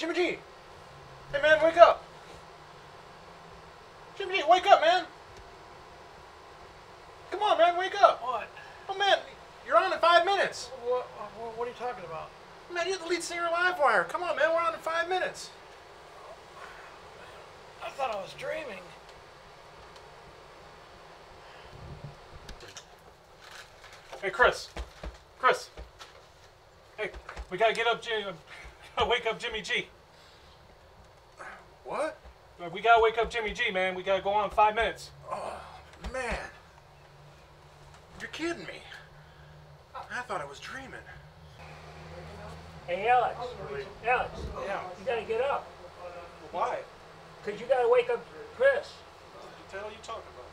Jimmy G! Hey man, wake up! Jimmy G, wake up, man! Come on, man, wake up! What? Oh man, you're on in five minutes! What, what, what are you talking about? Man, you're the lead singer of Livewire. Come on, man, we're on in five minutes. I thought I was dreaming. Hey, Chris. Chris. Hey, we gotta get up, Jimmy. Wake up Jimmy G. What? We gotta wake up Jimmy G, man. We gotta go on in five minutes. Oh, man. You're kidding me. I thought I was dreaming. Hey, Alex. Alex, Yeah. you gotta get up. Why? Because you gotta wake up Chris. What the hell are you talking about?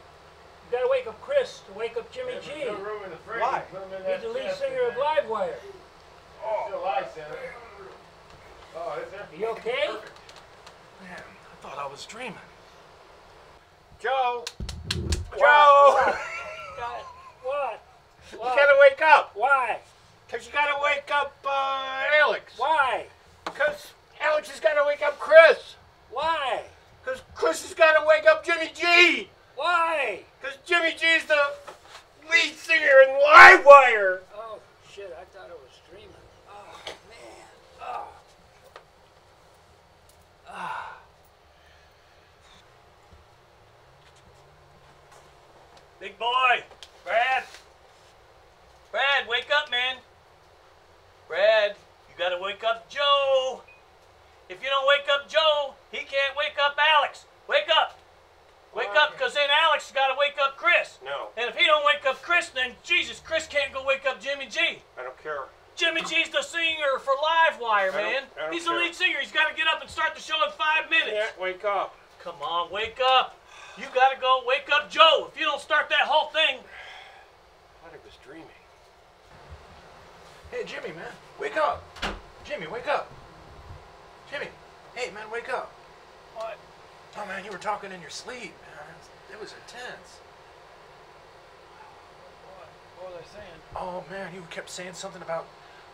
You gotta wake up Chris to wake up Jimmy G. Why? He's the lead singer of Livewire. Are you okay? Man, I thought I was dreaming. Joe! Joe! God, what? You gotta wake up! Why? Cause you gotta wake up uh, Alex! Why? Cause Alex has gotta wake up Chris! Why? Cause Chris has gotta wake up Jimmy G! Why? Cause Jimmy G's the lead singer in Livewire! Oh, shit, I thought I was dreaming. Oh, man. Oh. Big boy, Brad. Brad, wake up, man. Brad, you gotta wake up Joe. If you don't wake up Joe, he can't wake up Alex. Wake up. Wake up, because then Alex has gotta wake up Chris. No, And if he don't wake up Chris, then Jesus, Chris can't go wake up Jimmy G. I don't care. Jimmy G's the singer for Livewire, I don't- man. I don't He's the lead singer. He's gotta get up and start the show in five minutes. Can't wake up. Come on, wake up. You gotta go wake up Joe. If you don't start that whole thing, I thought I was dreaming. Hey, Jimmy, man, wake up. Jimmy, wake up. Jimmy, hey, man, wake up. What? Oh, man, you were talking in your sleep, man. It was intense. What, what was I saying? Oh, man, you kept saying something about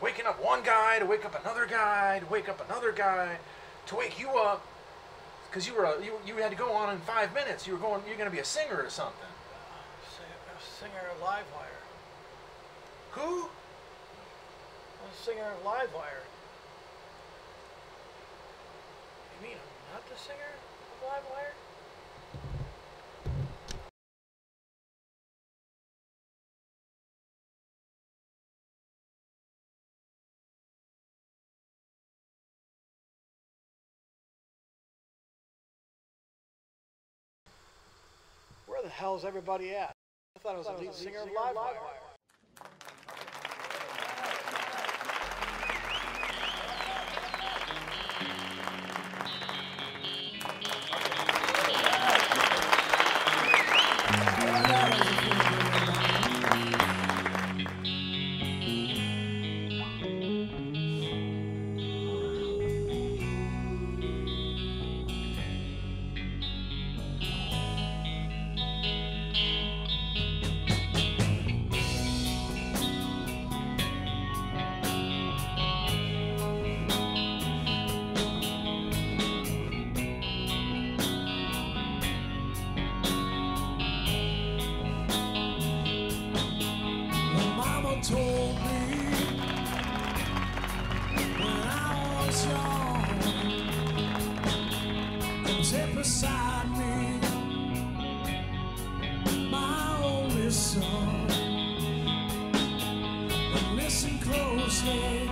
waking up one guy to wake up another guy to wake up another guy to wake you up because you were a, you, you had to go on in five minutes. You were going. You're going to be a singer or something. Sing- Singer of Livewire. Who? A singer of Livewire. You mean I'm not the singer of Livewire? Hell's everybody at? I thought I was the lead singer of Livewire. Sit beside me, my only son, and listen closely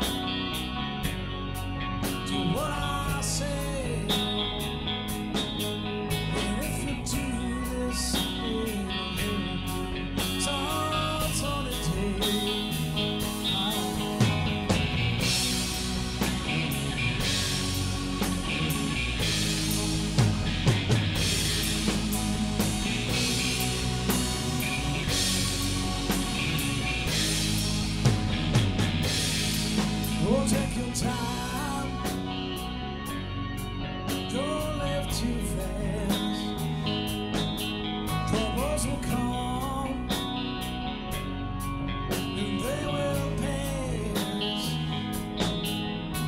time. Don't live too fast. Troubles will come, and they will pass.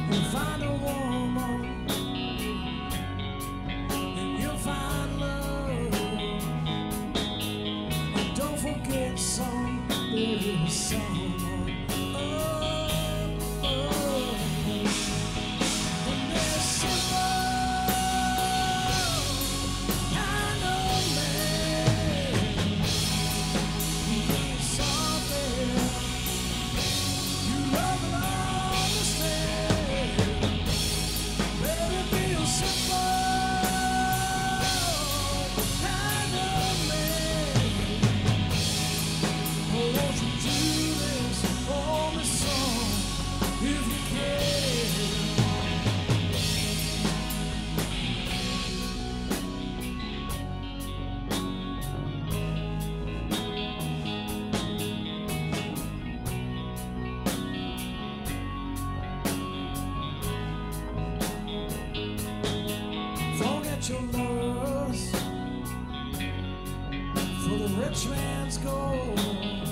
You'll find a woman, and you'll find love. Don't forget, there is song. Rich man's gold.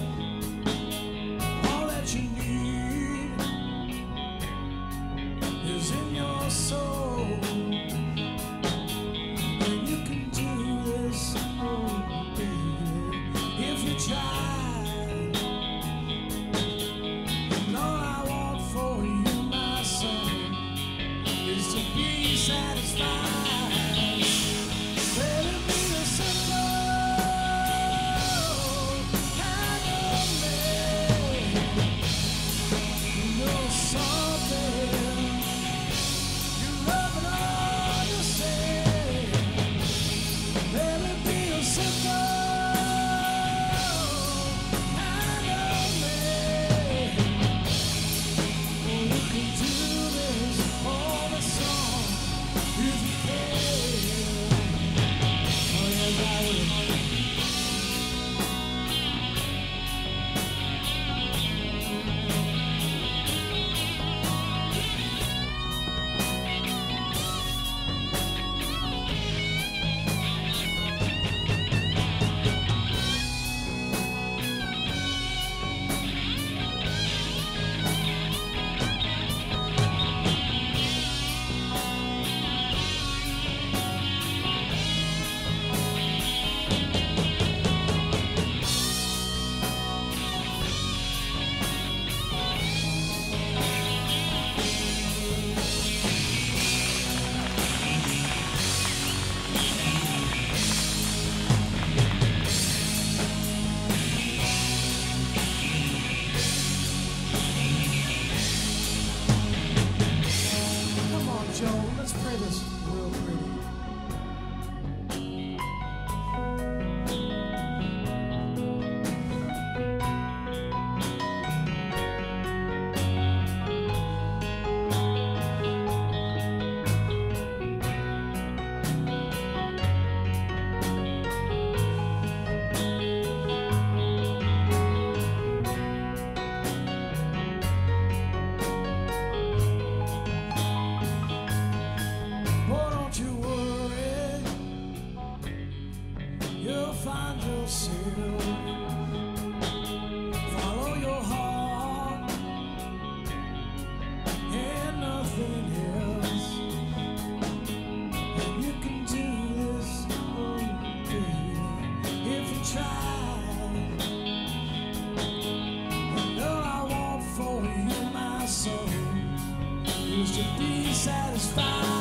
Satisfied.